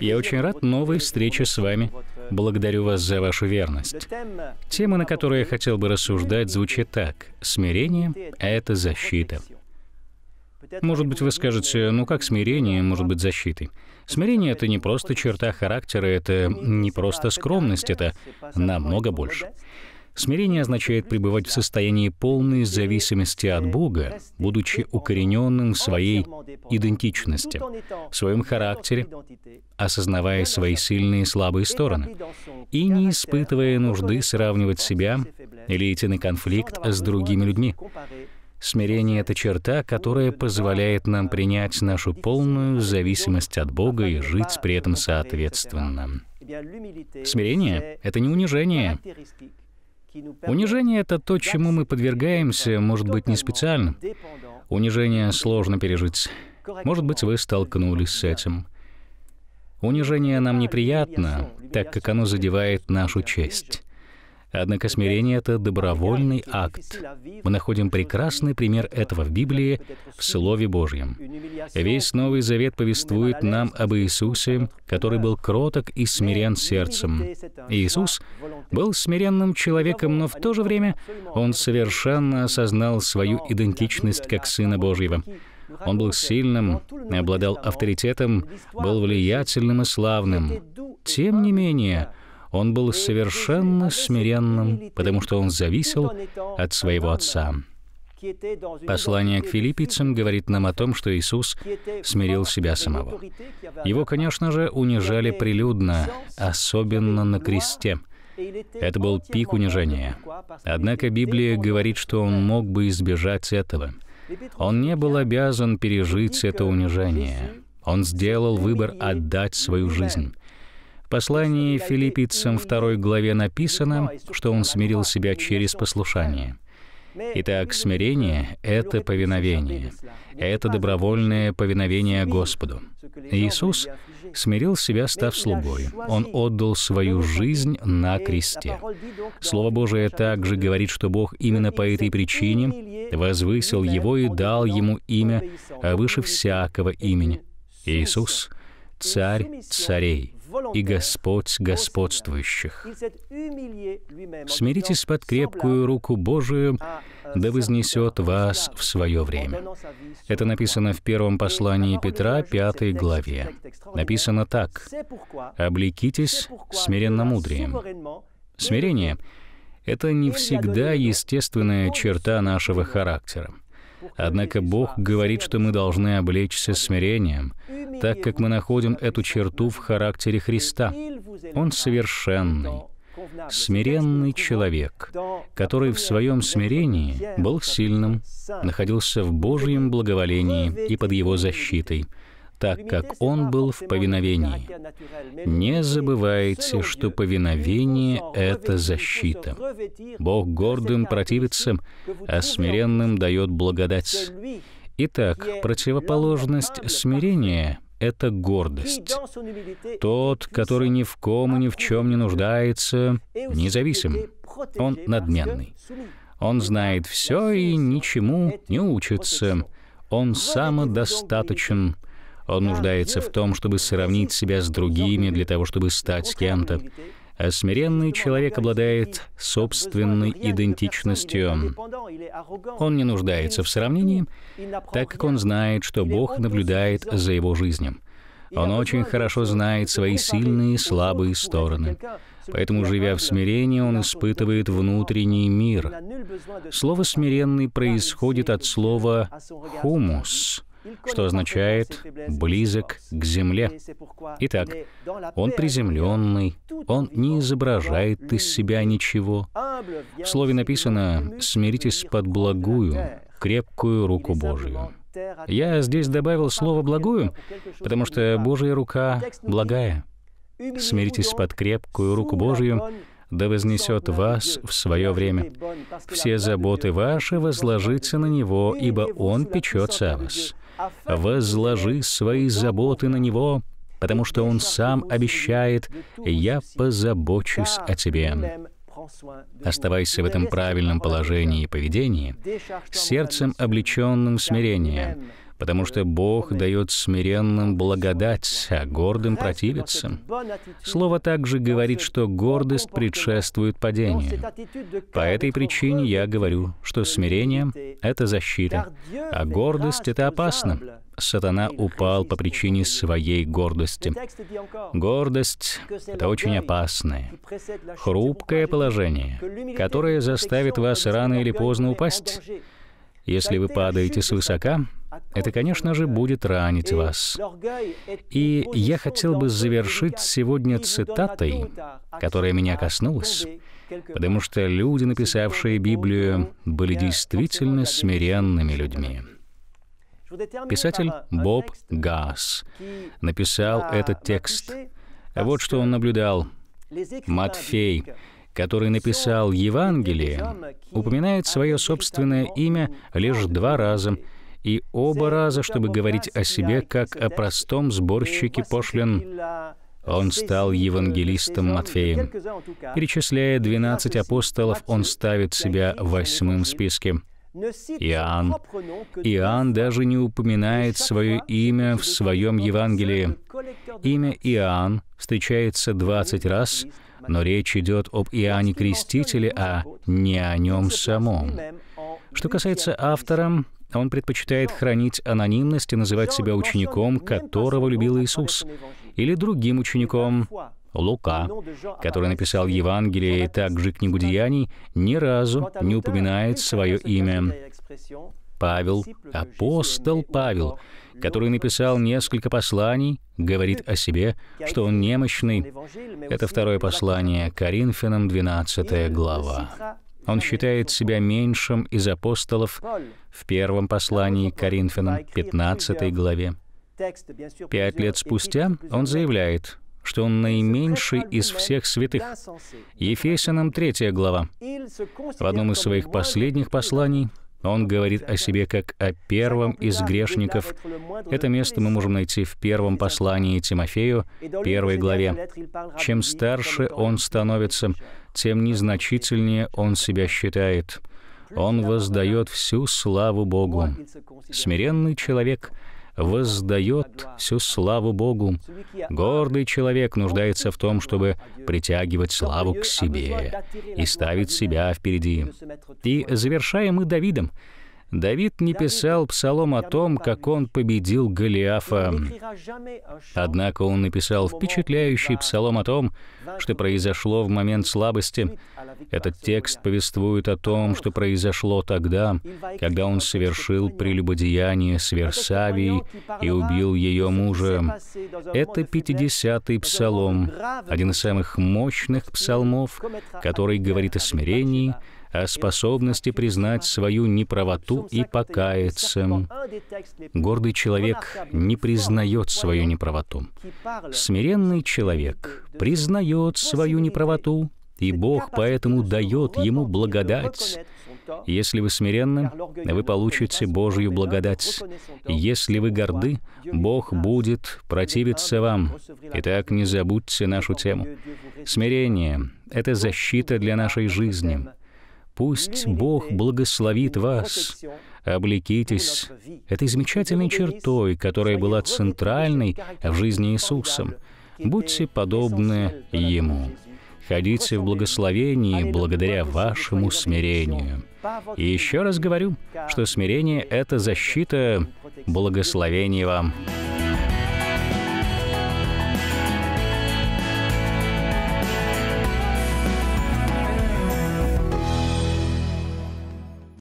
Я очень рад новой встрече с вами. Благодарю вас за вашу верность. Тема, на которой я хотел бы рассуждать, звучит так. Смирение — это защита. Может быть, вы скажете, ну как смирение может быть защитой? Смирение — это не просто черта характера, это не просто скромность, это намного больше. Смирение означает пребывать в состоянии полной зависимости от Бога, будучи укорененным в своей идентичности, в своем характере, осознавая свои сильные и слабые стороны, и не испытывая нужды сравнивать себя или идти на конфликт с другими людьми. Смирение — это черта, которая позволяет нам принять нашу полную зависимость от Бога и жить при этом соответственно. Смирение — это не унижение, Унижение — это то, чему мы подвергаемся, может быть, не специально. Унижение сложно пережить. Может быть, вы столкнулись с этим. Унижение нам неприятно, так как оно задевает нашу честь. Однако смирение — это добровольный акт. Мы находим прекрасный пример этого в Библии, в Слове Божьем. Весь Новый Завет повествует нам об Иисусе, который был кроток и смирен сердцем. Иисус был смиренным человеком, но в то же время он совершенно осознал свою идентичность как Сына Божьего. Он был сильным, обладал авторитетом, был влиятельным и славным. Тем не менее, он был совершенно смиренным, потому что он зависел от своего Отца. Послание к филиппийцам говорит нам о том, что Иисус смирил себя самого. Его, конечно же, унижали прилюдно, особенно на кресте. Это был пик унижения. Однако Библия говорит, что он мог бы избежать этого. Он не был обязан пережить это унижение. Он сделал выбор отдать свою жизнь. Послании филиппийцам 2 главе написано, что он смирил себя через послушание. Итак, смирение — это повиновение. Это добровольное повиновение Господу. Иисус смирил себя, став слугой. Он отдал свою жизнь на кресте. Слово Божие также говорит, что Бог именно по этой причине возвысил Его и дал Ему имя выше всякого имени. Иисус — Царь царей и Господь господствующих. Смиритесь под крепкую руку Божию, да вознесет вас в свое время. Это написано в первом послании Петра, пятой главе. Написано так. «Облекитесь смиренно-мудрием». Смирение — это не всегда естественная черта нашего характера. Однако Бог говорит, что мы должны облечься смирением, так как мы находим эту черту в характере Христа. Он совершенный, смиренный человек, который в своем смирении был сильным, находился в Божьем благоволении и под Его защитой — так как он был в повиновении. Не забывайте, что повиновение — это защита. Бог гордым противится, а смиренным дает благодать. Итак, противоположность смирения — это гордость. Тот, который ни в ком и ни в чем не нуждается, независим. Он надменный. Он знает все и ничему не учится. Он самодостаточен. Он нуждается в том, чтобы сравнить себя с другими для того, чтобы стать кем-то. А смиренный человек обладает собственной идентичностью. Он не нуждается в сравнении, так как он знает, что Бог наблюдает за его жизнью. Он очень хорошо знает свои сильные и слабые стороны. Поэтому, живя в смирении, он испытывает внутренний мир. Слово «смиренный» происходит от слова «хумус», что означает «близок к земле». Итак, он приземленный, он не изображает из себя ничего. В слове написано «смиритесь под благую, крепкую руку Божию». Я здесь добавил слово «благую», потому что Божья рука благая. Смиритесь под крепкую руку Божию, да вознесет вас в свое время. Все заботы ваши возложите на Него, ибо Он печется о вас возложи свои заботы на Него, потому что Он сам обещает, «Я позабочусь о тебе». Оставайся в этом правильном положении и поведении, сердцем облеченным смирением, потому что Бог дает смиренным благодать, а гордым противится. Слово также говорит, что гордость предшествует падению. По этой причине я говорю, что смирение — это защита, а гордость — это опасно. Сатана упал по причине своей гордости. Гордость — это очень опасное, хрупкое положение, которое заставит вас рано или поздно упасть. Если вы падаете свысока, это, конечно же, будет ранить вас. И я хотел бы завершить сегодня цитатой, которая меня коснулась, потому что люди, написавшие Библию, были действительно смиренными людьми. Писатель Боб Гасс написал этот текст. Вот что он наблюдал. Матфей, который написал Евангелие, упоминает свое собственное имя лишь два раза, и оба раза, чтобы говорить о себе как о простом сборщике пошлин. Он стал евангелистом Матфеем. Перечисляя 12 апостолов, он ставит себя в восьмым списке. Иоанн. Иоанн даже не упоминает свое имя в своем Евангелии. Имя Иоанн встречается 20 раз, но речь идет об Иоанне Крестителе, а не о нем самом. Что касается автора, он предпочитает хранить анонимность и называть себя учеником, которого любил Иисус, или другим учеником, Лука, который написал Евангелие и также книгу Деяний, ни разу не упоминает свое имя. Павел, апостол Павел, который написал несколько посланий, говорит о себе, что он немощный. Это второе послание Коринфянам, 12 глава. Он считает себя меньшим из апостолов в первом послании Коринфянам, 15 главе. Пять лет спустя он заявляет, что он наименьший из всех святых. Ефесянам 3 глава. В одном из своих последних посланий он говорит о себе как о первом из грешников. Это место мы можем найти в первом послании Тимофею, первой главе. Чем старше он становится, тем незначительнее он себя считает. Он воздает всю славу Богу. Смиренный человек — воздает всю славу Богу. Гордый человек нуждается в том, чтобы притягивать славу к себе и ставить себя впереди. И завершаем мы Давидом. Давид не писал псалом о том, как он победил Голиафа. Однако он написал впечатляющий псалом о том, что произошло в момент слабости. Этот текст повествует о том, что произошло тогда, когда он совершил прелюбодеяние с Версавией и убил ее мужа. Это 50-й псалом, один из самых мощных псалмов, который говорит о смирении, о способности признать свою неправоту и покаяться. Гордый человек не признает свою неправоту. Смиренный человек признает свою неправоту, и Бог поэтому дает ему благодать. Если вы смиренны, вы получите Божью благодать. Если вы горды, Бог будет противиться вам. Итак, не забудьте нашу тему. Смирение — это защита для нашей жизни. Пусть Бог благословит вас. Облекитесь этой замечательной чертой, которая была центральной в жизни Иисуса. Будьте подобны Ему. Ходите в благословении благодаря вашему смирению. И еще раз говорю, что смирение — это защита благословения вам.